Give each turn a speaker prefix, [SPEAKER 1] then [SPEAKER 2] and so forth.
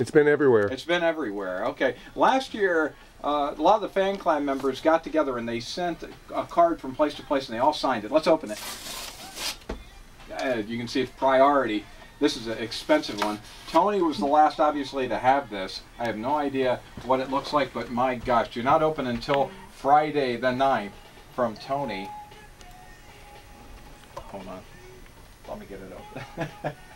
[SPEAKER 1] It's been everywhere.
[SPEAKER 2] It's been everywhere. Okay. Last year, uh, a lot of the fan clan members got together and they sent a card from place to place and they all signed it. Let's open it. Uh, you can see it's priority. This is an expensive one. Tony was the last, obviously, to have this. I have no idea what it looks like, but my gosh, do not open until Friday the 9th from Tony. Hold on. Let me get it open.